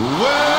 Well